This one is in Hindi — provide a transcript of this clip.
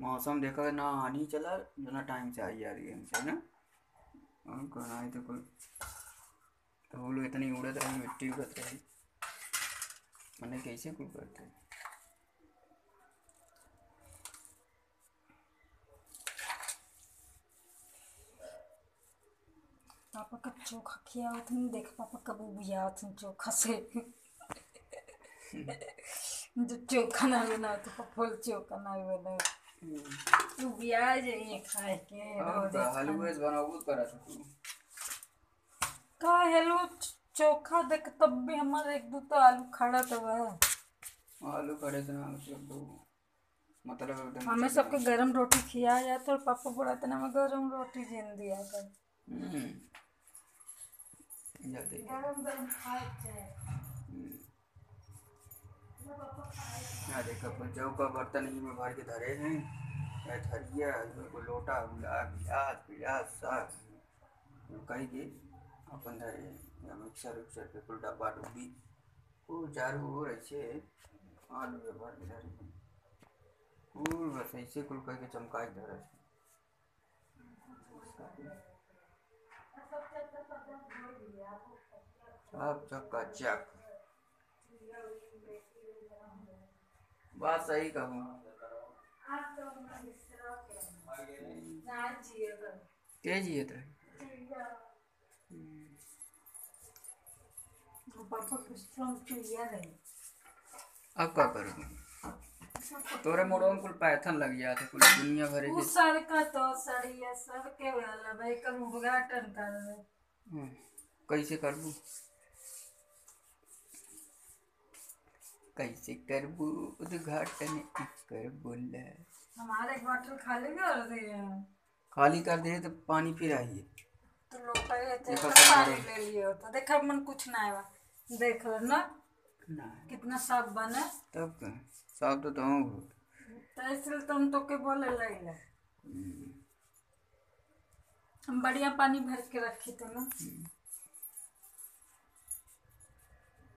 मौसम देखा ना आनी चला जो ना टाइम से आई जा रही है हमसे ना? और कहना है तो कोई तो वो लोग इतनी उड़त रही मिट्टी उड़त रही मैंने कैसे कुल करते हैं? पापा कब चोखा खियावत नहीं देख पापा कब उबियावत हैं चोखा से? जो चोखा ना बना तो पापा चोखा ना बना उबिया जाइए खाए के और का बनाओ करा सकूँ का हेलो चोखा देख तब भी हमारे एक दो तो आलू खड़ा तो है आलू खड़े से ना मतलब दो मतलब हमें सबके गरम रोटी खिया जाए तो पापा बोला था ना मैं गरम रोटी जिन दिया कर हम्म गरम गरम खाए जाए यहाँ देखो अपन जौ का बर्तन ही में भर के धरे हैं। थरिया को लोटा उला गिलास पिलास सब कही के अपन धरे हैं। मिक्सर उक्सर के कुल डब्बा डुब्बी झाड़ू हो रही है आलू के भर के धरे हैं। कुल बस ऐसे कुल कह के चमका के धरे सब चक्का चक। बात सही कहूँ। के रहे तो अब क्या करूँ? तोरे मोड़ों में कुल पैथन लग गया था कुल दुनिया भर उस सर का तो सड़िया सर के वाला भाई कल उद्घाटन कर हम्म, कैसे कैसे करबू? उद्घाटन कर बोला। हमारे बॉटल खाली कर दिए खाली कर दे तो पानी फिर आइए। तो देखो तो पानी ले लिए होता देखा मन कुछ ना आया देख लो ना ना। कितना साफ़ बना। तब क्या साफ़ तो तुम तो इसलिए तुम तो के बोले ले हम बढ़िया पानी भर के रखी थे ना।